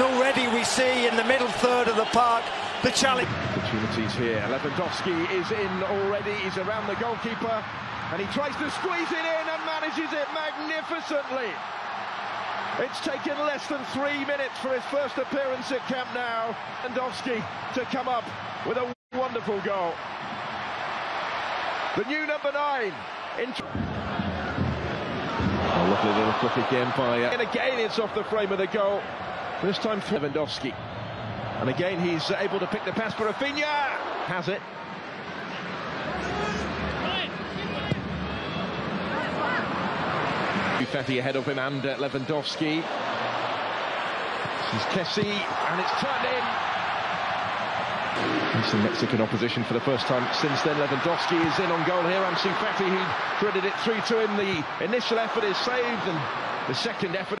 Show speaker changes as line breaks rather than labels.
already we see in the middle third of the park the challenge.
Opportunities here. Lewandowski is in already. He's around the goalkeeper and he tries to squeeze it in and manages it magnificently. It's taken less than three minutes for his first appearance at Camp Nou. Lewandowski to come up with a wonderful goal. The new number nine. In lovely little flick again by... Uh, and again it's off the frame of the goal. This time Lewandowski. And again he's able to pick the pass for Rafinha. Has it. Fati ahead of him and uh, Lewandowski. This is Kessie, and it's turned in. Facing Mexican opposition for the first time since then. Lewandowski is in on goal here. Ansu Fati, who threaded it through to him. The initial effort is saved, and the second effort.